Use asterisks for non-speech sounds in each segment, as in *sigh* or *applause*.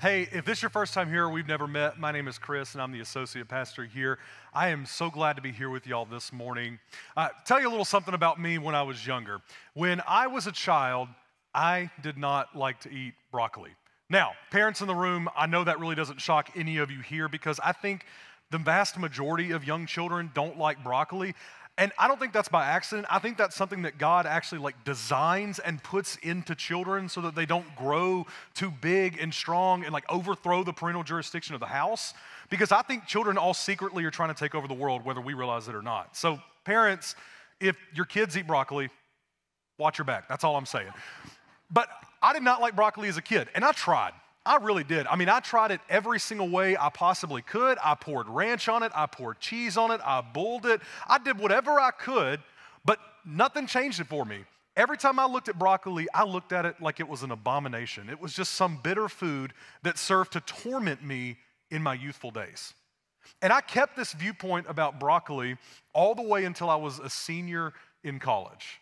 Hey, if this is your first time here, we've never met. My name is Chris, and I'm the associate pastor here. I am so glad to be here with y'all this morning. Uh, tell you a little something about me when I was younger. When I was a child, I did not like to eat broccoli. Now, parents in the room, I know that really doesn't shock any of you here because I think the vast majority of young children don't like broccoli. And I don't think that's by accident. I think that's something that God actually like designs and puts into children so that they don't grow too big and strong and like overthrow the parental jurisdiction of the house. Because I think children all secretly are trying to take over the world, whether we realize it or not. So, parents, if your kids eat broccoli, watch your back. That's all I'm saying. But I did not like broccoli as a kid, and I tried. I really did. I mean, I tried it every single way I possibly could. I poured ranch on it, I poured cheese on it, I boiled it. I did whatever I could, but nothing changed it for me. Every time I looked at broccoli, I looked at it like it was an abomination. It was just some bitter food that served to torment me in my youthful days. And I kept this viewpoint about broccoli all the way until I was a senior in college.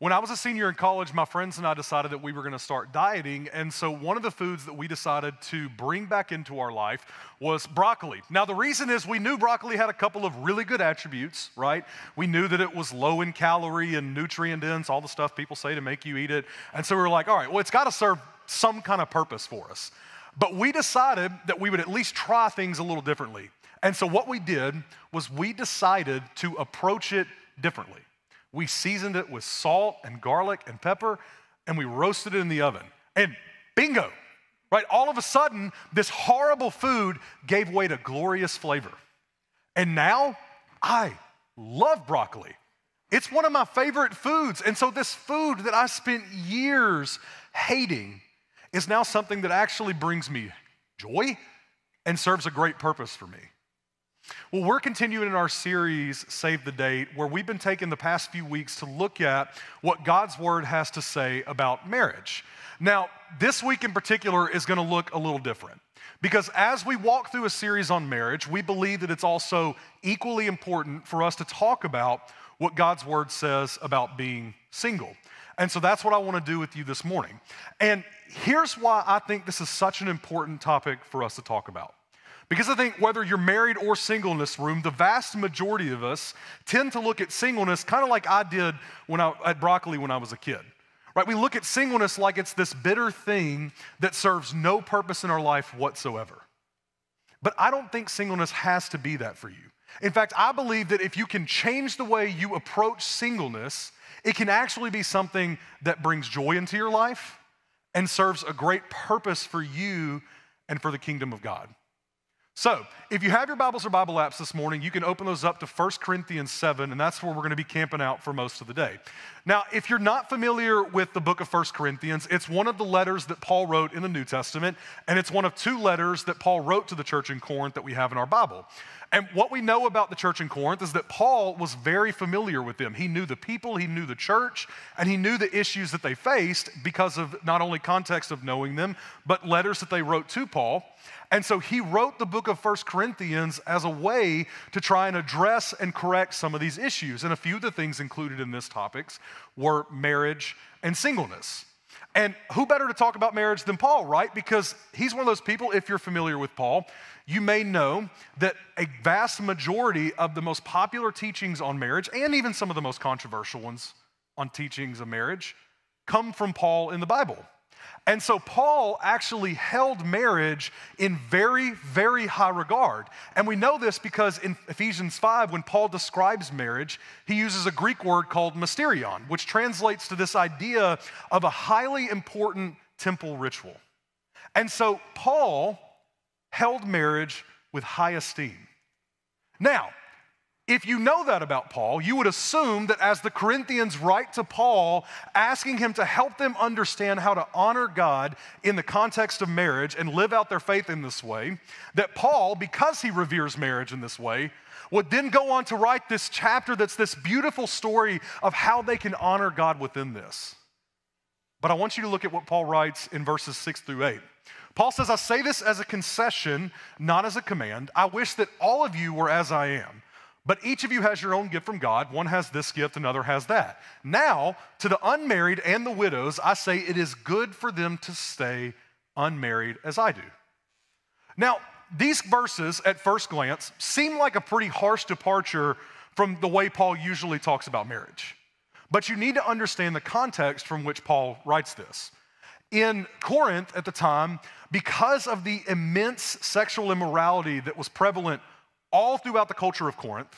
When I was a senior in college, my friends and I decided that we were going to start dieting. And so, one of the foods that we decided to bring back into our life was broccoli. Now, the reason is we knew broccoli had a couple of really good attributes, right? We knew that it was low in calorie and nutrient dense, all the stuff people say to make you eat it. And so, we were like, all right, well, it's got to serve some kind of purpose for us. But we decided that we would at least try things a little differently. And so, what we did was we decided to approach it differently. We seasoned it with salt and garlic and pepper, and we roasted it in the oven. And bingo, right? All of a sudden, this horrible food gave way to glorious flavor. And now I love broccoli. It's one of my favorite foods. And so, this food that I spent years hating is now something that actually brings me joy and serves a great purpose for me. Well, we're continuing in our series, Save the Date, where we've been taking the past few weeks to look at what God's Word has to say about marriage. Now, this week in particular is going to look a little different because as we walk through a series on marriage, we believe that it's also equally important for us to talk about what God's Word says about being single. And so that's what I want to do with you this morning. And here's why I think this is such an important topic for us to talk about. Because I think whether you're married or single in this room, the vast majority of us tend to look at singleness kind of like I did when I, at broccoli when I was a kid. Right? We look at singleness like it's this bitter thing that serves no purpose in our life whatsoever. But I don't think singleness has to be that for you. In fact, I believe that if you can change the way you approach singleness, it can actually be something that brings joy into your life and serves a great purpose for you and for the kingdom of God. So, if you have your Bibles or Bible apps this morning, you can open those up to 1 Corinthians 7, and that's where we're going to be camping out for most of the day. Now, if you're not familiar with the book of 1 Corinthians, it's one of the letters that Paul wrote in the New Testament, and it's one of two letters that Paul wrote to the church in Corinth that we have in our Bible. And what we know about the church in Corinth is that Paul was very familiar with them. He knew the people, he knew the church, and he knew the issues that they faced because of not only context of knowing them, but letters that they wrote to Paul. And so he wrote the book of First Corinthians as a way to try and address and correct some of these issues. And a few of the things included in this topics were marriage and singleness. And who better to talk about marriage than Paul, right? Because he's one of those people, if you're familiar with Paul, you may know that a vast majority of the most popular teachings on marriage, and even some of the most controversial ones on teachings of marriage, come from Paul in the Bible. And so Paul actually held marriage in very, very high regard. And we know this because in Ephesians 5, when Paul describes marriage, he uses a Greek word called mysterion, which translates to this idea of a highly important temple ritual. And so Paul held marriage with high esteem. Now, if you know that about Paul, you would assume that as the Corinthians write to Paul, asking him to help them understand how to honor God in the context of marriage and live out their faith in this way, that Paul, because he reveres marriage in this way, would then go on to write this chapter that's this beautiful story of how they can honor God within this. But I want you to look at what Paul writes in verses six through eight. Paul says, I say this as a concession, not as a command. I wish that all of you were as I am. But each of you has your own gift from God. One has this gift, another has that. Now, to the unmarried and the widows, I say it is good for them to stay unmarried as I do. Now, these verses at first glance seem like a pretty harsh departure from the way Paul usually talks about marriage. But you need to understand the context from which Paul writes this. In Corinth at the time, because of the immense sexual immorality that was prevalent all throughout the culture of Corinth,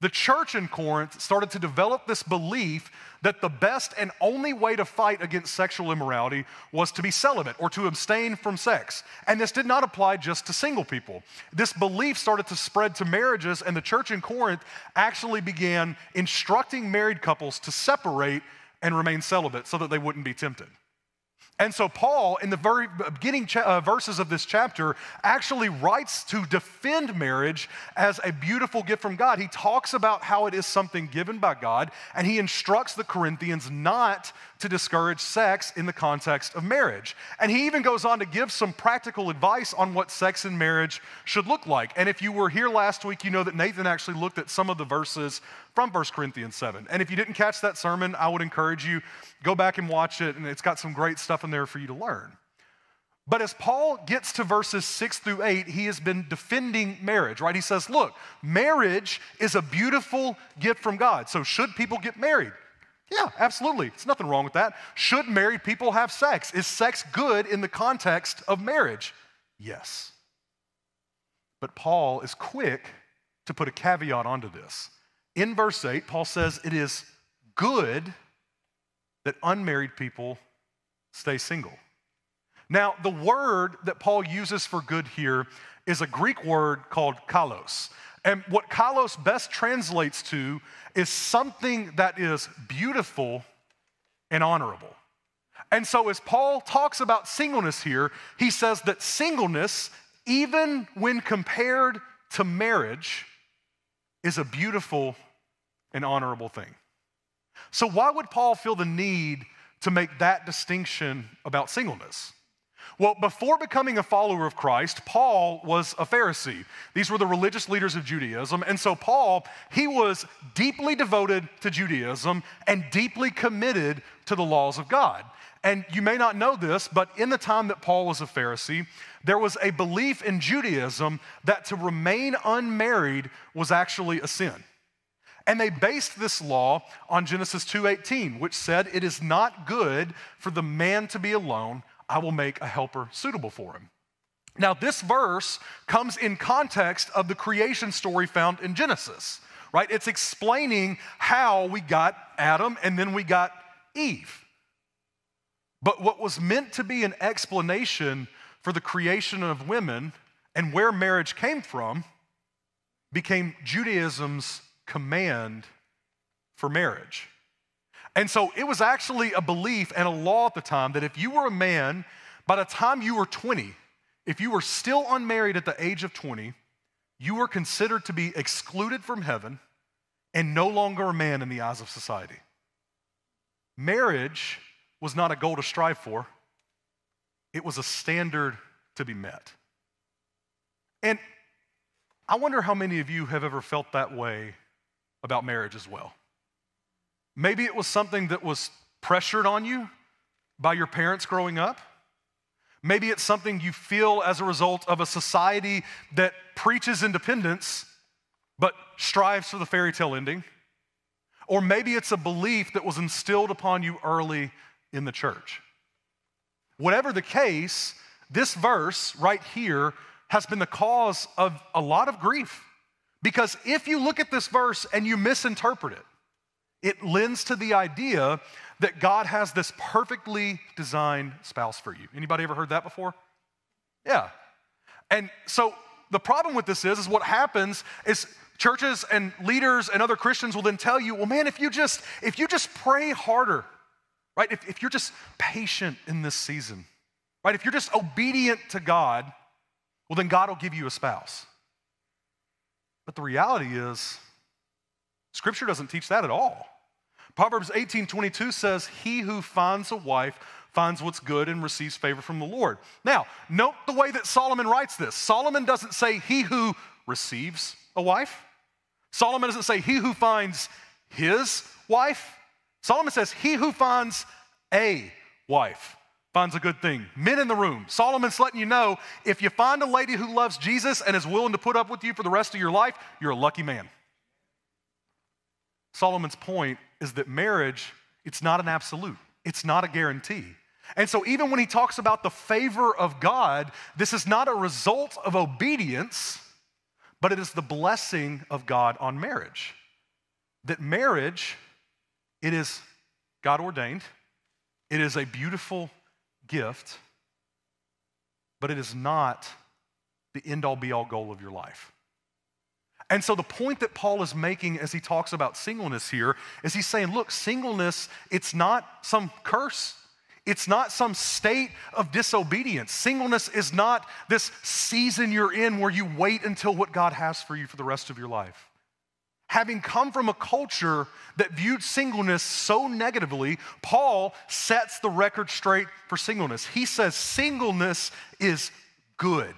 the church in Corinth started to develop this belief that the best and only way to fight against sexual immorality was to be celibate or to abstain from sex. And this did not apply just to single people. This belief started to spread to marriages, and the church in Corinth actually began instructing married couples to separate and remain celibate so that they wouldn't be tempted. And so, Paul, in the very beginning cha- uh, verses of this chapter, actually writes to defend marriage as a beautiful gift from God. He talks about how it is something given by God, and he instructs the Corinthians not to discourage sex in the context of marriage. And he even goes on to give some practical advice on what sex in marriage should look like. And if you were here last week, you know that Nathan actually looked at some of the verses from 1 Corinthians 7. And if you didn't catch that sermon, I would encourage you go back and watch it and it's got some great stuff in there for you to learn. But as Paul gets to verses 6 through 8, he has been defending marriage, right? He says, "Look, marriage is a beautiful gift from God. So should people get married? Yeah, absolutely. It's nothing wrong with that. Should married people have sex? Is sex good in the context of marriage? Yes. But Paul is quick to put a caveat onto this. In verse 8, Paul says it is good that unmarried people stay single. Now, the word that Paul uses for good here is a Greek word called kalos. And what kalos best translates to is something that is beautiful and honorable. And so, as Paul talks about singleness here, he says that singleness, even when compared to marriage, is a beautiful and honorable thing. So, why would Paul feel the need to make that distinction about singleness? Well, before becoming a follower of Christ, Paul was a Pharisee. These were the religious leaders of Judaism. And so, Paul, he was deeply devoted to Judaism and deeply committed to the laws of God. And you may not know this, but in the time that Paul was a Pharisee, there was a belief in Judaism that to remain unmarried was actually a sin. And they based this law on Genesis 2:18, which said, "It is not good for the man to be alone. I will make a helper suitable for him. Now, this verse comes in context of the creation story found in Genesis, right? It's explaining how we got Adam and then we got Eve. But what was meant to be an explanation for the creation of women and where marriage came from became Judaism's command for marriage. And so it was actually a belief and a law at the time that if you were a man, by the time you were 20, if you were still unmarried at the age of 20, you were considered to be excluded from heaven and no longer a man in the eyes of society. Marriage was not a goal to strive for, it was a standard to be met. And I wonder how many of you have ever felt that way about marriage as well. Maybe it was something that was pressured on you by your parents growing up. Maybe it's something you feel as a result of a society that preaches independence but strives for the fairy tale ending. Or maybe it's a belief that was instilled upon you early in the church. Whatever the case, this verse right here has been the cause of a lot of grief. Because if you look at this verse and you misinterpret it, it lends to the idea that God has this perfectly designed spouse for you. Anybody ever heard that before? Yeah. And so the problem with this is, is what happens is churches and leaders and other Christians will then tell you, well, man, if you just, if you just pray harder, right? If, if you're just patient in this season, right? If you're just obedient to God, well, then God will give you a spouse. But the reality is, Scripture doesn't teach that at all. Proverbs 18:22 says, He who finds a wife finds what's good and receives favor from the Lord. Now, note the way that Solomon writes this. Solomon doesn't say, He who receives a wife. Solomon doesn't say, He who finds his wife. Solomon says, He who finds a wife. finds a good thing. Men in the room, Solomon's letting you know if you find a lady who loves Jesus and is willing to put up with you for the rest of your life, you're a lucky man. Solomon's point is that marriage, it's not an absolute, it's not a guarantee. And so, even when he talks about the favor of God, this is not a result of obedience, but it is the blessing of God on marriage. That marriage, it is God ordained, it is a beautiful gift, but it is not the end all be all goal of your life. And so the point that Paul is making as he talks about singleness here is he's saying, look, singleness, it's not some curse. It's not some state of disobedience. Singleness is not this season you're in where you wait until what God has for you for the rest of your life. Having come from a culture that viewed singleness so negatively, Paul sets the record straight for singleness. He says singleness is good.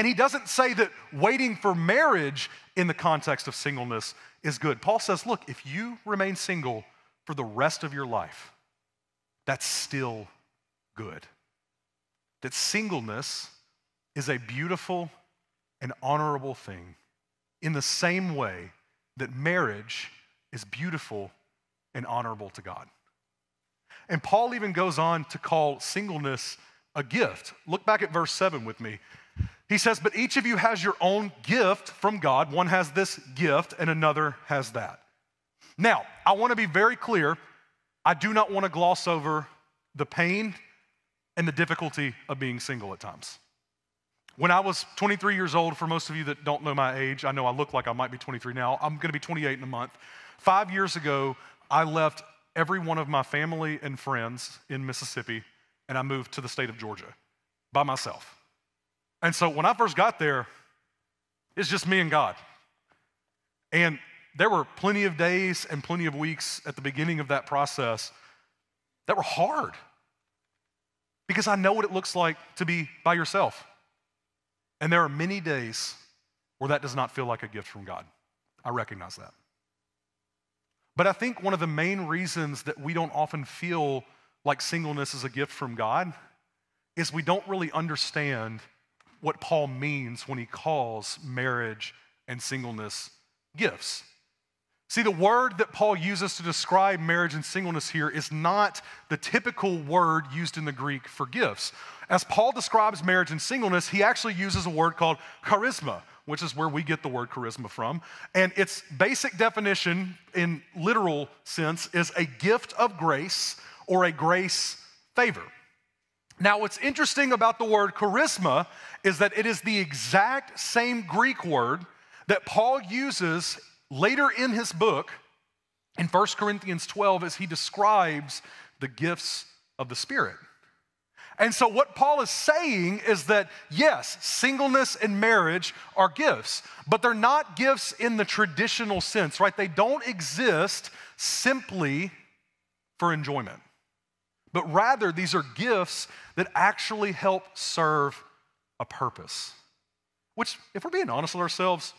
And he doesn't say that waiting for marriage in the context of singleness is good. Paul says, look, if you remain single for the rest of your life, that's still good. That singleness is a beautiful and honorable thing in the same way that marriage is beautiful and honorable to God. And Paul even goes on to call singleness a gift. Look back at verse 7 with me. He says, But each of you has your own gift from God. One has this gift, and another has that. Now, I want to be very clear. I do not want to gloss over the pain and the difficulty of being single at times. When I was 23 years old, for most of you that don't know my age, I know I look like I might be 23 now. I'm going to be 28 in a month. Five years ago, I left every one of my family and friends in Mississippi and I moved to the state of Georgia by myself. And so when I first got there, it's just me and God. And there were plenty of days and plenty of weeks at the beginning of that process that were hard because I know what it looks like to be by yourself. And there are many days where that does not feel like a gift from God. I recognize that. But I think one of the main reasons that we don't often feel like singleness is a gift from God is we don't really understand what Paul means when he calls marriage and singleness gifts. See, the word that Paul uses to describe marriage and singleness here is not the typical word used in the Greek for gifts. As Paul describes marriage and singleness, he actually uses a word called charisma, which is where we get the word charisma from. And its basic definition, in literal sense, is a gift of grace or a grace favor. Now, what's interesting about the word charisma is that it is the exact same Greek word that Paul uses later in his book in 1 Corinthians 12 as he describes the gifts of the Spirit. And so, what Paul is saying is that yes, singleness and marriage are gifts, but they're not gifts in the traditional sense, right? They don't exist simply for enjoyment, but rather these are gifts that actually help serve a purpose. Which, if we're being honest with ourselves,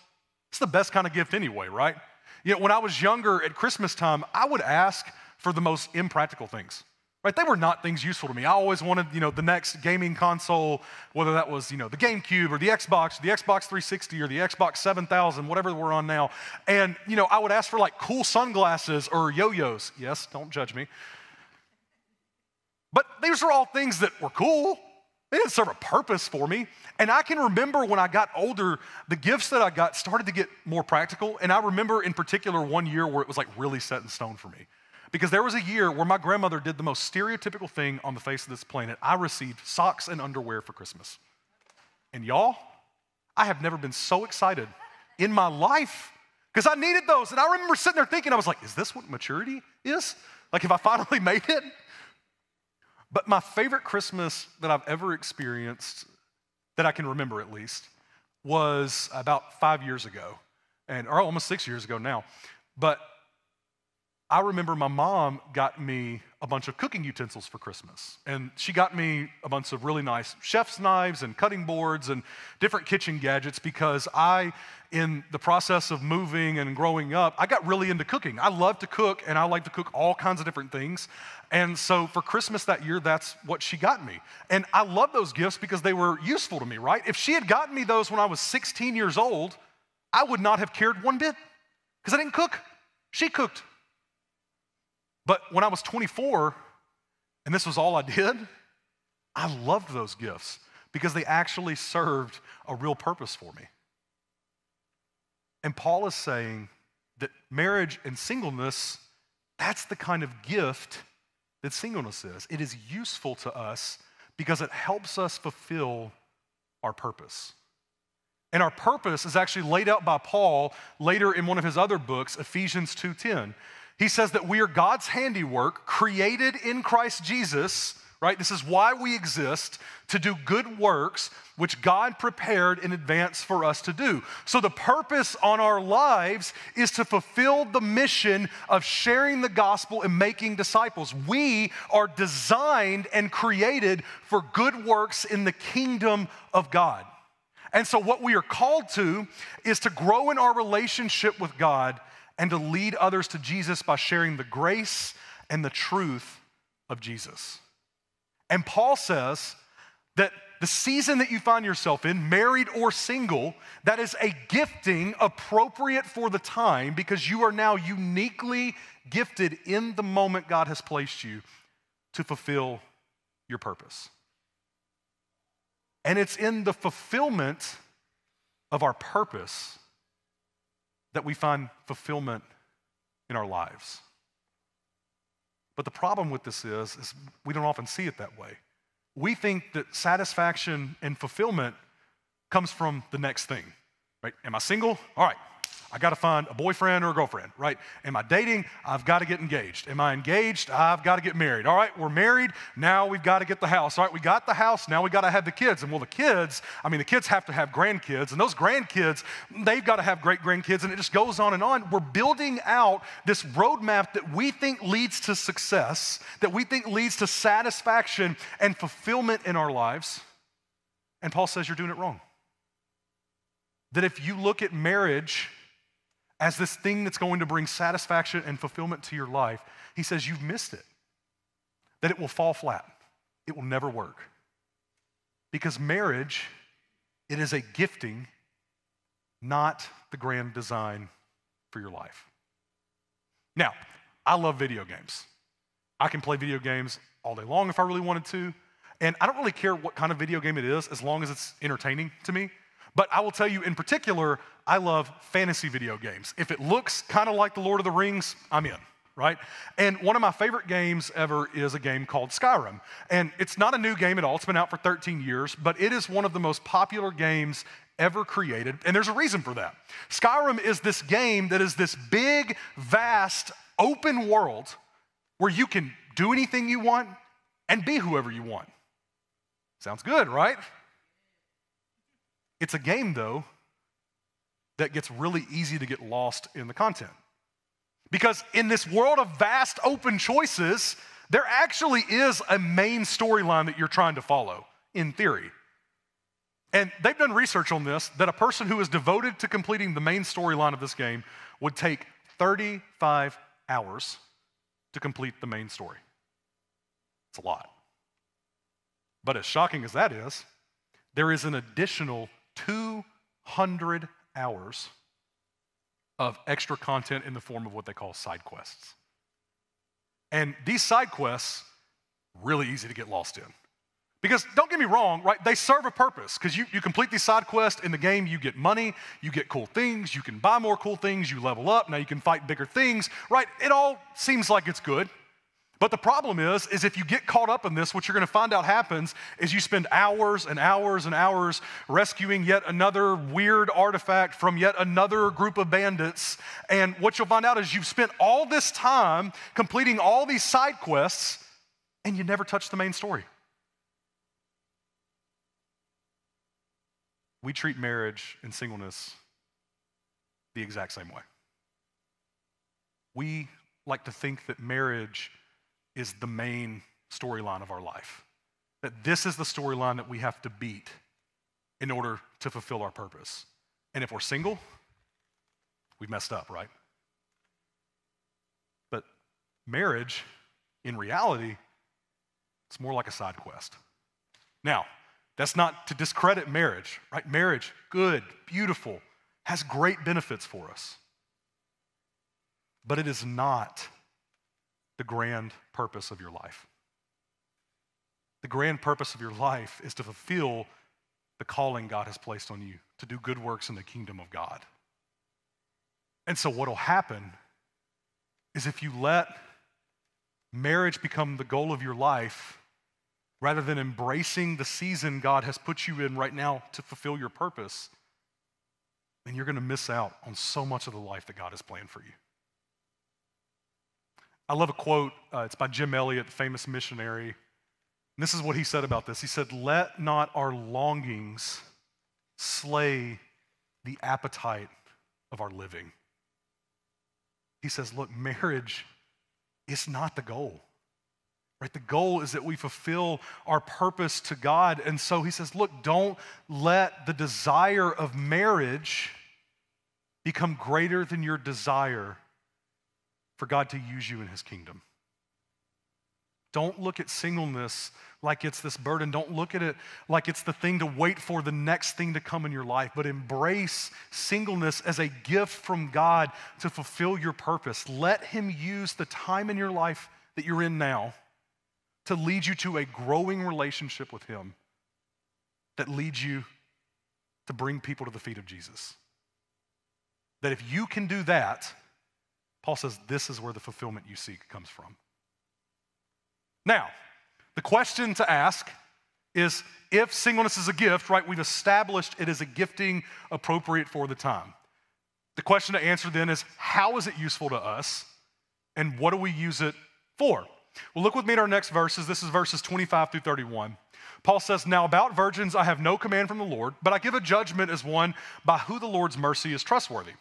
it's the best kind of gift anyway, right? You know, when I was younger at Christmas time, I would ask for the most impractical things. Right? They were not things useful to me. I always wanted, you know, the next gaming console, whether that was, you know, the GameCube or the Xbox, the Xbox 360 or the Xbox 7000, whatever we're on now. And, you know, I would ask for like cool sunglasses or yo-yos. Yes, don't judge me. But these are all things that were cool. They didn't serve a purpose for me. And I can remember when I got older, the gifts that I got started to get more practical. And I remember in particular one year where it was like really set in stone for me. Because there was a year where my grandmother did the most stereotypical thing on the face of this planet. I received socks and underwear for Christmas. And y'all, I have never been so excited in my life because I needed those. And I remember sitting there thinking, I was like, is this what maturity is? Like, have I finally *laughs* made it? But my favorite Christmas that I've ever experienced, that I can remember at least, was about five years ago, and or almost six years ago now. But I remember my mom got me a bunch of cooking utensils for Christmas. And she got me a bunch of really nice chef's knives and cutting boards and different kitchen gadgets because I, in the process of moving and growing up, I got really into cooking. I love to cook and I like to cook all kinds of different things. And so for Christmas that year, that's what she got me. And I love those gifts because they were useful to me, right? If she had gotten me those when I was 16 years old, I would not have cared one bit because I didn't cook. She cooked. But when I was 24 and this was all I *laughs* did, I loved those gifts because they actually served a real purpose for me. And Paul is saying that marriage and singleness, that's the kind of gift that singleness is. It is useful to us because it helps us fulfill our purpose. And our purpose is actually laid out by Paul later in one of his other books, Ephesians 2:10. He says that we are God's handiwork, created in Christ Jesus, right? This is why we exist, to do good works which God prepared in advance for us to do. So the purpose on our lives is to fulfill the mission of sharing the gospel and making disciples. We are designed and created for good works in the kingdom of God. And so, what we are called to is to grow in our relationship with God and to lead others to Jesus by sharing the grace and the truth of Jesus. And Paul says that the season that you find yourself in, married or single, that is a gifting appropriate for the time because you are now uniquely gifted in the moment God has placed you to fulfill your purpose. And it's in the fulfillment of our purpose that we find fulfillment in our lives. But the problem with this is, is we don't often see it that way. We think that satisfaction and fulfillment comes from the next thing, right? Am I single? All right, I got to find a boyfriend or a girlfriend, right? Am I dating? I've got to get engaged. Am I engaged? I've got to get married. All right, we're married. Now we've got to get the house. All right, we got the house. Now we got to have the kids. And well, the kids, I mean, the kids have to have grandkids. And those grandkids, they've got to have great grandkids. And it just goes on and on. We're building out this roadmap that we think leads to success, that we think leads to satisfaction and fulfillment in our lives. And Paul says you're doing it wrong. That if you look at marriage, as this thing that's going to bring satisfaction and fulfillment to your life, he says you've missed it. That it will fall flat. It will never work. Because marriage, it is a gifting, not the grand design for your life. Now, I love video games. I can play video games all day long if I really wanted to. And I don't really care what kind of video game it is as long as it's entertaining to me. But I will tell you in particular, I love fantasy video games. If it looks kind of like The Lord of the Rings, I'm in, right? And one of my favorite games ever is a game called Skyrim. And it's not a new game at all, it's been out for 13 years, but it is one of the most popular games ever created. And there's a reason for that. Skyrim is this game that is this big, vast, open world where you can do anything you want and be whoever you want. Sounds good, right? It's a game, though, that gets really easy to get lost in the content. Because in this world of vast open choices, there actually is a main storyline that you're trying to follow, in theory. And they've done research on this that a person who is devoted to completing the main storyline of this game would take 35 hours to complete the main story. It's a lot. But as shocking as that is, there is an additional 200 hours of extra content in the form of what they call side quests. And these side quests, really easy to get lost in. Because don't get me wrong, right? They serve a purpose because you, you complete these side quests in the game, you get money, you get cool things, you can buy more cool things, you level up, now you can fight bigger things, right? It all seems like it's good. But the problem is, is if you get caught up in this, what you're going to find out happens is you spend hours and hours and hours rescuing yet another weird artifact from yet another group of bandits. And what you'll find out is you've spent all this time completing all these side quests and you never touch the main story. We treat marriage and singleness the exact same way. We like to think that marriage is the main storyline of our life, that this is the storyline that we have to beat in order to fulfill our purpose. And if we're single, we've messed up, right? But marriage, in reality, it's more like a side quest. Now, that's not to discredit marriage, right? Marriage, good, beautiful, has great benefits for us. But it is not the grand purpose of your life. The grand purpose of your life is to fulfill the calling God has placed on you to do good works in the kingdom of God. And so, what will happen is if you let marriage become the goal of your life, rather than embracing the season God has put you in right now to fulfill your purpose, then you're going to miss out on so much of the life that God has planned for you. I love a quote. Uh, it's by Jim Elliot, the famous missionary. And this is what he said about this. He said, Let not our longings slay the appetite of our living. He says, Look, marriage is not the goal. Right? The goal is that we fulfill our purpose to God. And so he says, look, don't let the desire of marriage become greater than your desire for God to use you in his kingdom. Don't look at singleness like it's this burden. Don't look at it like it's the thing to wait for the next thing to come in your life, but embrace singleness as a gift from God to fulfill your purpose. Let Him use the time in your life that you're in now to lead you to a growing relationship with Him that leads you to bring people to the feet of Jesus. That if you can do that, Paul says this is where the fulfillment you seek comes from. Now, the question to ask is if singleness is a gift, right, we've established it is a gifting appropriate for the time. The question to answer then is how is it useful to us and what do we use it for? Well, look with me at our next verses. This is verses 25 through 31. Paul says, Now about virgins I have no command from the Lord, but I give a judgment as one by who the Lord's mercy is trustworthy.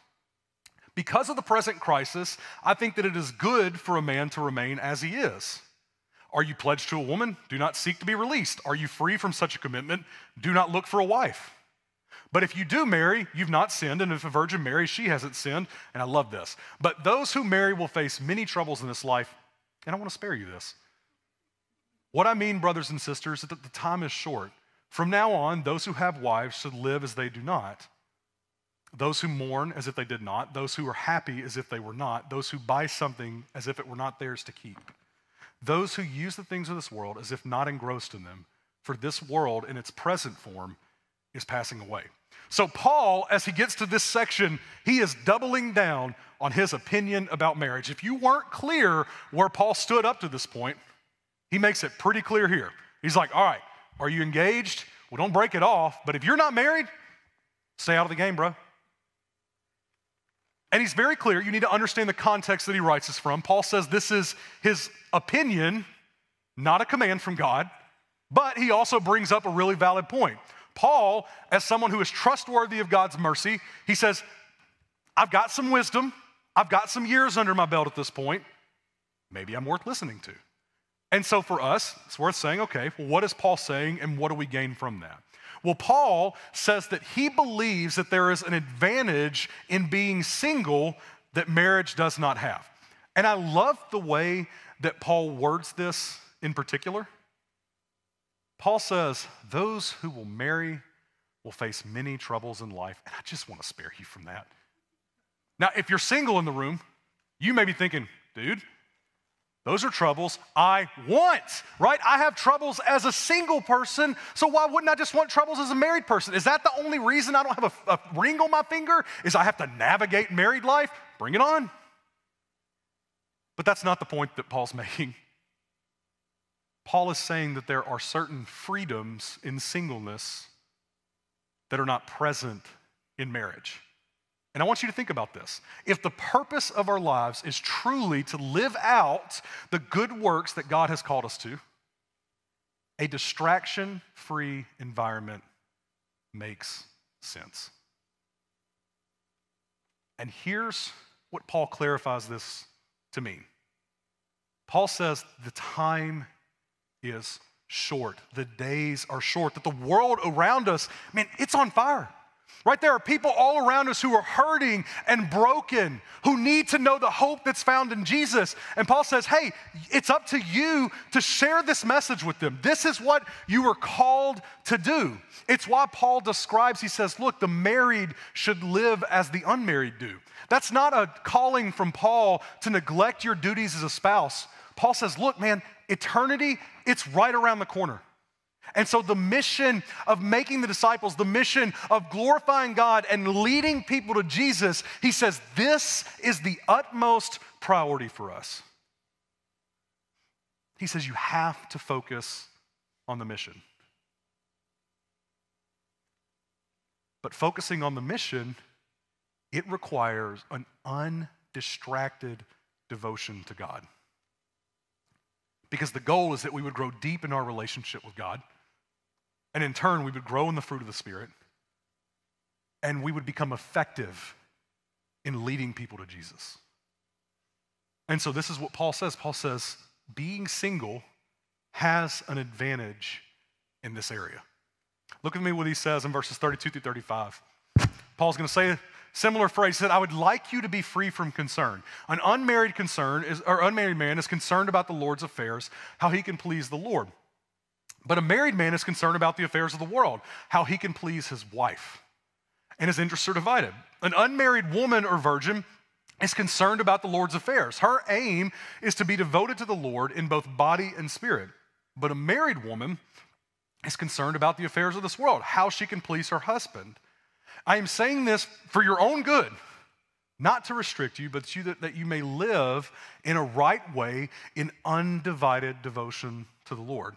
Because of the present crisis, I think that it is good for a man to remain as he is. Are you pledged to a woman? Do not seek to be released. Are you free from such a commitment? Do not look for a wife. But if you do marry, you've not sinned, and if a virgin marries, she hasn't sinned. And I love this. But those who marry will face many troubles in this life, and I want to spare you this. What I mean, brothers and sisters, is that the time is short. From now on, those who have wives should live as they do not. Those who mourn as if they did not, those who are happy as if they were not, those who buy something as if it were not theirs to keep. Those who use the things of this world as if not engrossed in them, for this world in its present form is passing away. So, Paul, as he gets to this section, he is doubling down on his opinion about marriage. If you weren't clear where Paul stood up to this point, he makes it pretty clear here. He's like, All right, are you engaged? Well, don't break it off, but if you're not married, stay out of the game, bro. And he's very clear. You need to understand the context that he writes this from. Paul says this is his opinion, not a command from God, but he also brings up a really valid point. Paul, as someone who is trustworthy of God's mercy, he says, I've got some wisdom, I've got some years under my belt at this point. Maybe I'm worth listening to. And so for us, it's worth saying, okay, well, what is Paul saying and what do we gain from that? Well, Paul says that he believes that there is an advantage in being single that marriage does not have. And I love the way that Paul words this in particular. Paul says, Those who will marry will face many troubles in life. And I just want to spare you from that. Now, if you're single in the room, you may be thinking, dude, those are troubles I want, right? I have troubles as a single person, so why wouldn't I just want troubles as a married person? Is that the only reason I don't have a, a ring on my finger? Is I have to navigate married life? Bring it on. But that's not the point that Paul's *laughs* making. Paul is saying that there are certain freedoms in singleness that are not present in marriage. And I want you to think about this. If the purpose of our lives is truly to live out the good works that God has called us to, a distraction free environment makes sense. And here's what Paul clarifies this to mean? Paul says the time is short, the days are short, that the world around us, man, it's on fire. Right there are people all around us who are hurting and broken, who need to know the hope that's found in Jesus. And Paul says, hey, it's up to you to share this message with them. This is what you were called to do. It's why Paul describes, he says, look, the married should live as the unmarried do. That's not a calling from Paul to neglect your duties as a spouse. Paul says, look, man, eternity, it's right around the corner. And so, the mission of making the disciples, the mission of glorifying God and leading people to Jesus, he says, this is the utmost priority for us. He says, you have to focus on the mission. But focusing on the mission, it requires an undistracted devotion to God. Because the goal is that we would grow deep in our relationship with God and in turn, we would grow in the fruit of the Spirit and we would become effective in leading people to Jesus. And so, this is what Paul says Paul says, being single has an advantage in this area. Look at me what he says in verses 32 through 35. Paul's going to say similar phrase. Said, I would like you to be free from concern. An unmarried concern is, or unmarried man is concerned about the Lord's affairs, how he can please the Lord. But a married man is concerned about the affairs of the world, how he can please his wife. And his interests are divided. An unmarried woman or virgin is concerned about the Lord's affairs. Her aim is to be devoted to the Lord in both body and spirit. But a married woman is concerned about the affairs of this world, how she can please her husband. I am saying this for your own good, not to restrict you, but you, that, that you may live in a right way in undivided devotion to the Lord.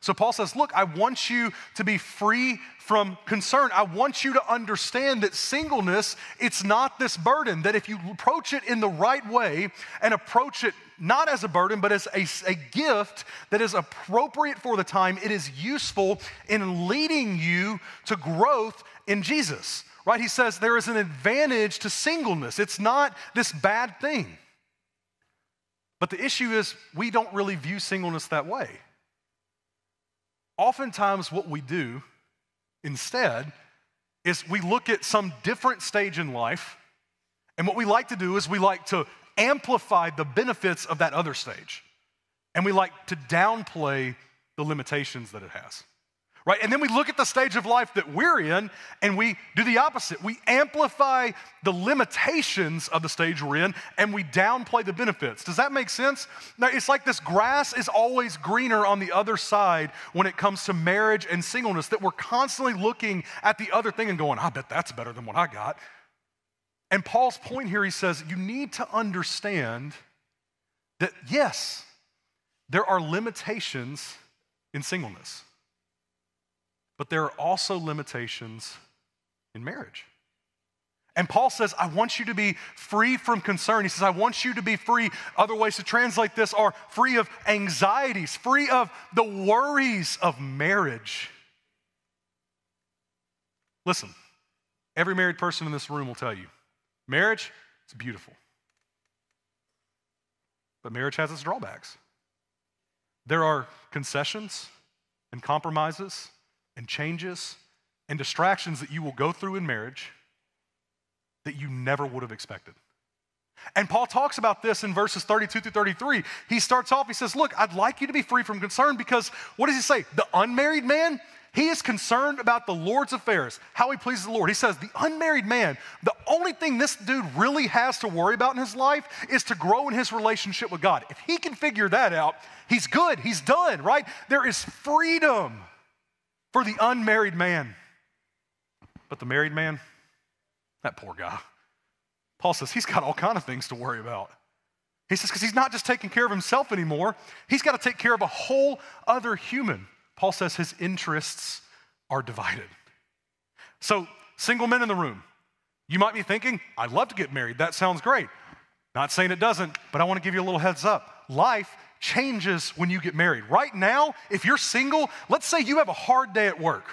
So Paul says, Look, I want you to be free from concern. I want you to understand that singleness, it's not this burden, that if you approach it in the right way and approach it not as a burden, but as a, a gift that is appropriate for the time, it is useful in leading you to growth in Jesus. Right? He says there is an advantage to singleness. It's not this bad thing. But the issue is, we don't really view singleness that way oftentimes what we do instead is we look at some different stage in life, and what we like to do is we like to amplify the benefits of that other stage, and we like to downplay the limitations that it has right? And then we look at the stage of life that we're in and we do the opposite. We amplify the limitations of the stage we're in and we downplay the benefits. Does that make sense? Now, it's like this grass is always greener on the other side when it comes to marriage and singleness, that we're constantly looking at the other thing and going, I bet that's better than what I got. And Paul's point here, he says, you need to understand that yes, there are limitations in singleness. But there are also limitations in marriage. And Paul says, I want you to be free from concern. He says, I want you to be free. Other ways to translate this are free of anxieties, free of the worries of marriage. Listen, every married person in this room will tell you marriage, it's beautiful. But marriage has its drawbacks. There are concessions and compromises and changes and distractions that you will go through in marriage that you never would have expected. And Paul talks about this in verses 32 through 33. He starts off, he says, Look, I'd like you to be free from concern because what does he say? The unmarried man, he is concerned about the Lord's affairs, how he pleases the Lord. He says, The unmarried man, the only thing this dude really has to worry about in his life is to grow in his relationship with God. If he can figure that out, he's good, he's done, right? There is freedom for the unmarried man. But the married man, that poor guy. Paul says he's got all kind of things to worry about. He says because he's not just taking care of himself anymore, he's got to take care of a whole other human. Paul says his interests are divided. So, single men in the room, you might be thinking, I'd love to get married. That sounds great. Not saying it doesn't, but I want to give you a little heads up. Life changes when you get married. Right now, if you're single, let's say you have a hard day at work,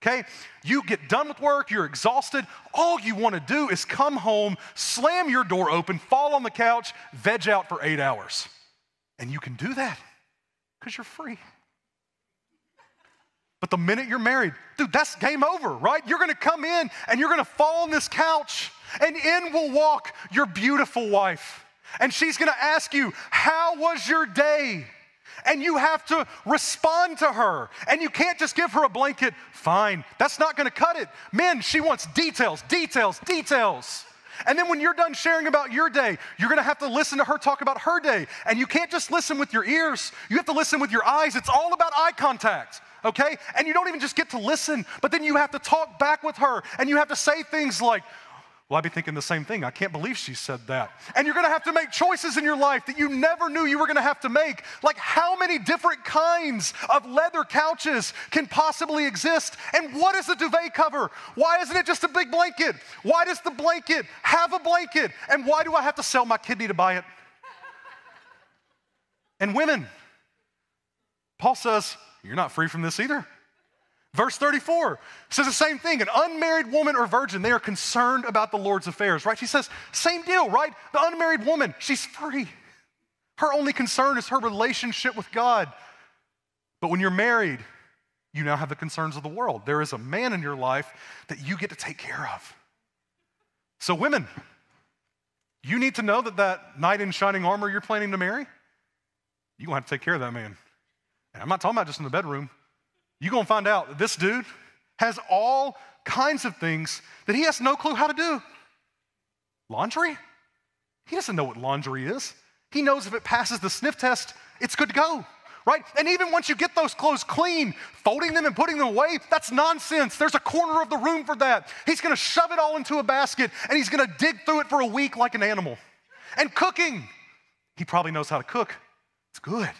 okay? You get done with work, you're exhausted. All you want to do is come home, slam your door open, fall on the couch, veg out for eight hours. And you can do that because you're free. But the minute you're married, dude, that's game over, right? You're gonna come in and you're gonna fall on this couch, and in will walk your beautiful wife. And she's gonna ask you, How was your day? And you have to respond to her. And you can't just give her a blanket, fine. That's not gonna cut it. Men, she wants details, details, details. And then when you're done sharing about your day, you're gonna have to listen to her talk about her day. And you can't just listen with your ears, you have to listen with your eyes. It's all about eye contact okay? And you don't even just get to listen, but then you have to talk back with her and you have to say things like, well, I'd be thinking the same thing. I can't believe she said that. And you're gonna have to make choices in your life that you never knew you were gonna have to make. Like, how many different kinds of leather couches can possibly exist? And what is a duvet cover? Why isn't it just a big blanket? Why does the blanket have a blanket? And why do I have to sell my kidney to buy it? And women, Paul says, you're not free from this either. Verse 34 says the same thing. An unmarried woman or virgin, they are concerned about the Lord's affairs, right? She says, same deal, right? The unmarried woman, she's free. Her only concern is her relationship with God. But when you're married, you now have the concerns of the world. There is a man in your life that you get to take care of. So, women, you need to know that that knight in shining armor you're planning to marry, you're gonna have to take care of that man. And I'm not talking about just in the bedroom. You're gonna find out that this dude has all kinds of things that he has no clue how to do. Laundry? He doesn't know what laundry is. He knows if it passes the sniff test, it's good to go, right? And even once you get those clothes clean, folding them and putting them away, that's nonsense. There's a corner of the room for that. He's gonna shove it all into a basket and he's gonna dig through it for a week like an animal. And cooking, he probably knows how to cook. It's good.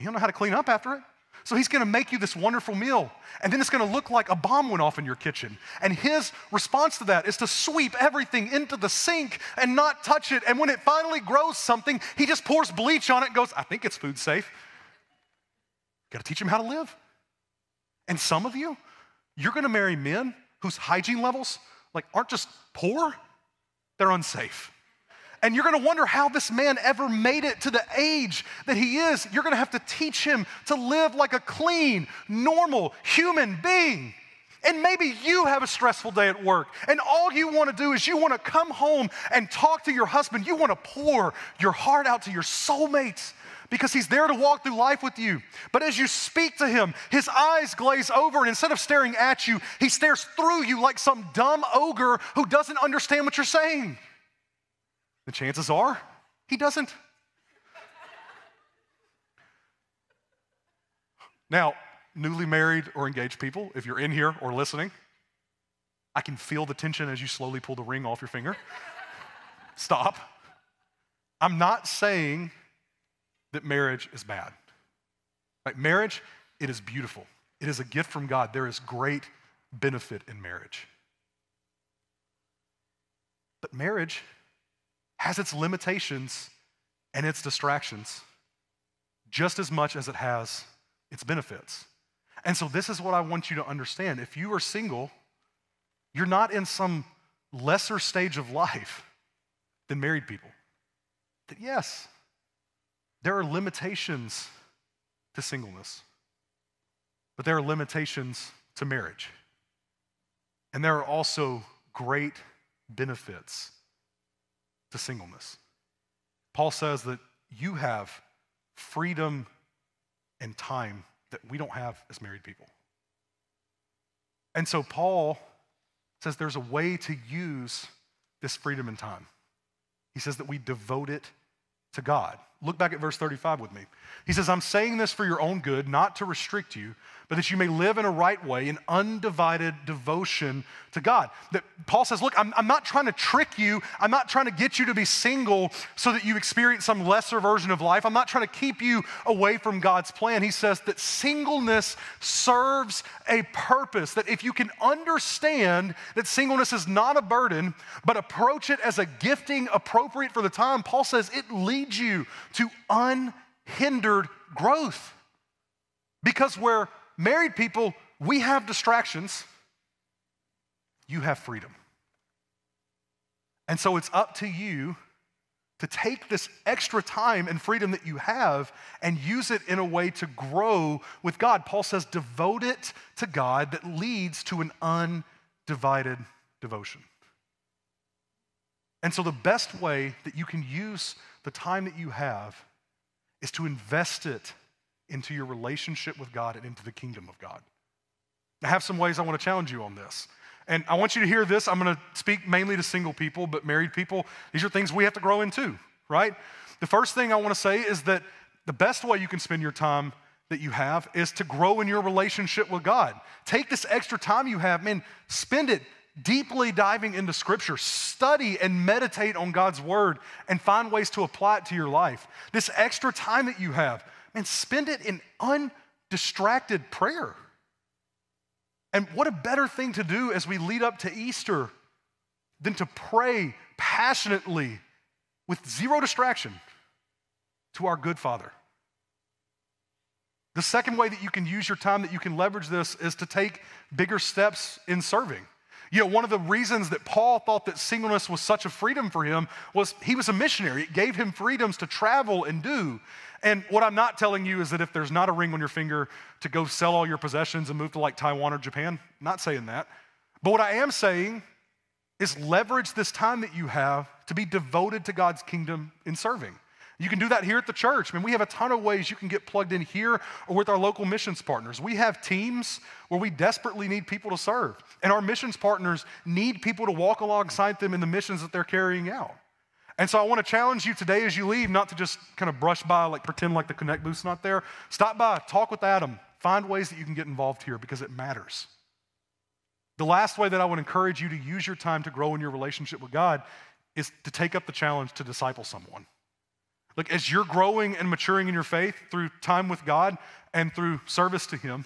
Don't know how to clean up after it. So he's gonna make you this wonderful meal, and then it's gonna look like a bomb went off in your kitchen. And his response to that is to sweep everything into the sink and not touch it. And when it finally grows something, he just pours bleach on it and goes, I think it's food safe. Gotta teach him how to live. And some of you, you're gonna marry men whose hygiene levels like aren't just poor, they're unsafe. And you're gonna wonder how this man ever made it to the age that he is. You're gonna have to teach him to live like a clean, normal human being. And maybe you have a stressful day at work, and all you wanna do is you wanna come home and talk to your husband. You wanna pour your heart out to your soulmates because he's there to walk through life with you. But as you speak to him, his eyes glaze over, and instead of staring at you, he stares through you like some dumb ogre who doesn't understand what you're saying. The chances are he doesn't. now, newly married or engaged people, if you're in here or listening, I can feel the tension as you slowly pull the ring off your finger. Stop. I'm not saying that marriage is bad. Marriage, it is beautiful. It is a gift from God. There is great benefit in marriage. But marriage has its limitations and its distractions just as much as it has its benefits. And so, this is what I want you to understand. If you are single, you're not in some lesser stage of life than married people. That yes, there are limitations to singleness, but there are limitations to marriage. And there are also great benefits to singleness. Paul says that you have freedom and time that we don't have as married people. And so Paul says there's a way to use this freedom and time. He says that we devote it to God. Look back at verse 35 with me. He says, I'm saying this for your own good, not to restrict you, but that you may live in a right way, in undivided devotion to God. That Paul says, Look, I'm, I'm not trying to trick you. I'm not trying to get you to be single so that you experience some lesser version of life. I'm not trying to keep you away from God's plan. He says that singleness serves a purpose, that if you can understand that singleness is not a burden, but approach it as a gifting appropriate for the time, Paul says it leads you to unhindered growth. Because where married people, we have distractions you have freedom. And so it's up to you to take this extra time and freedom that you have and use it in a way to grow with God. Paul says, devote it to God that leads to an undivided devotion. And so, the best way that you can use the time that you have is to invest it into your relationship with God and into the kingdom of God. I have some ways I want to challenge you on this. And I want you to hear this. I'm going to speak mainly to single people, but married people, these are things we have to grow into, right? The first thing I want to say is that the best way you can spend your time that you have is to grow in your relationship with God. Take this extra time you have, man, spend it deeply diving into Scripture. Study and meditate on God's Word and find ways to apply it to your life. This extra time that you have, man, spend it in undistracted prayer. And what a better thing to do as we lead up to Easter than to pray passionately with zero distraction to our good Father. The second way that you can use your time, that you can leverage this, is to take bigger steps in serving. You know, one of the reasons that Paul thought that singleness was such a freedom for him was he was a missionary. It gave him freedoms to travel and do. And what I'm not telling you is that if there's not a ring on your finger to go sell all your possessions and move to like Taiwan or Japan, not saying that. But what I am saying is leverage this time that you have to be devoted to God's kingdom in serving. You can do that here at the church. I mean, we have a ton of ways you can get plugged in here or with our local missions partners. We have teams where we desperately need people to serve, and our missions partners need people to walk alongside them in the missions that they're carrying out. And so I want to challenge you today as you leave not to just kind of brush by, like pretend like the Connect booth's not there. Stop by, talk with Adam, find ways that you can get involved here because it matters. The last way that I would encourage you to use your time to grow in your relationship with God is to take up the challenge to disciple someone. Look, as you're growing and maturing in your faith through time with God and through service to Him,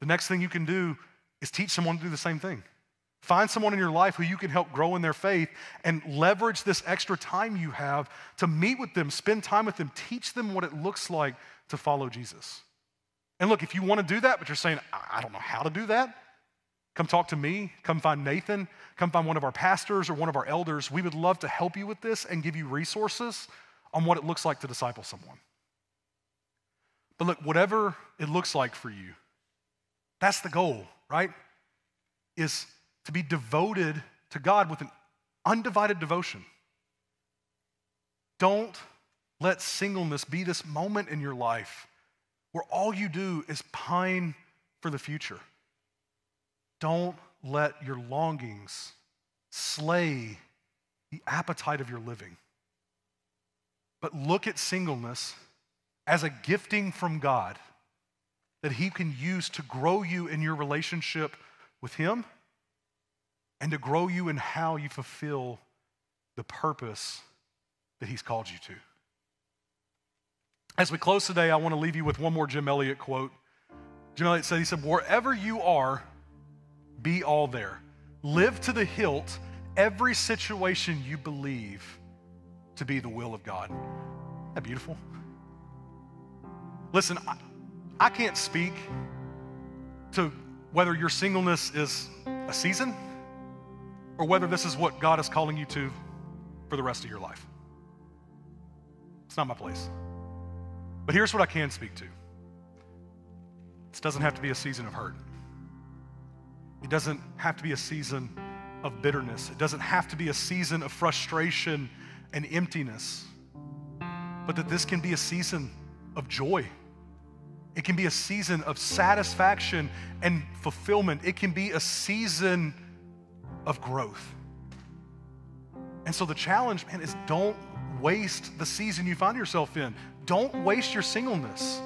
the next thing you can do is teach someone to do the same thing. Find someone in your life who you can help grow in their faith and leverage this extra time you have to meet with them, spend time with them, teach them what it looks like to follow Jesus. And look, if you want to do that, but you're saying, I don't know how to do that, come talk to me, come find Nathan, come find one of our pastors or one of our elders. We would love to help you with this and give you resources on what it looks like to disciple someone. But look, whatever it looks like for you, that's the goal, right? Is to be devoted to God with an undivided devotion. Don't let singleness be this moment in your life where all you do is pine for the future. Don't let your longings slay the appetite of your living. But look at singleness as a gifting from God that He can use to grow you in your relationship with Him and to grow you in how you fulfill the purpose that He's called you to. As we close today, I want to leave you with one more Jim Elliot quote. Jim Elliot said, He said, Wherever you are, be all there. Live to the hilt every situation you believe to be the will of God. Isn't that beautiful? Listen, I, I can't speak to whether your singleness is a season or whether this is what God is calling you to for the rest of your life. It's not my place. But here's what I can speak to this doesn't have to be a season of hurt, it doesn't have to be a season of bitterness, it doesn't have to be a season of frustration and emptiness, but that this can be a season of joy. It can be a season of satisfaction and fulfillment. It can be a season of growth. And so the challenge, man, is don't waste the season you find yourself in. Don't waste your singleness.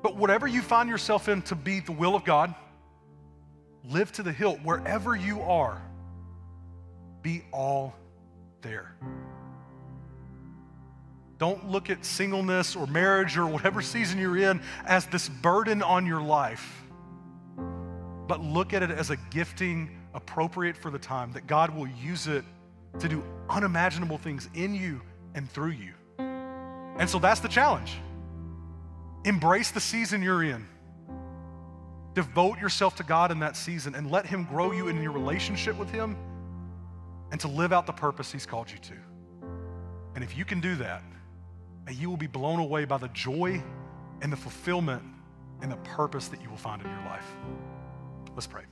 But whatever you find yourself in to be the will of God, live to the hilt wherever you are. Be all there. Don't look at singleness or marriage or whatever season you're in as this burden on your life, but look at it as a gifting appropriate for the time, that God will use it to do unimaginable things in you and through you. And so that's the challenge. Embrace the season you're in. devote yourself to God in that season and let Him grow you in your relationship with Him and to live out the purpose He's called you to. And if you can do that, you will be blown away by the joy and the fulfillment and the purpose that you will find in your life. Let's pray.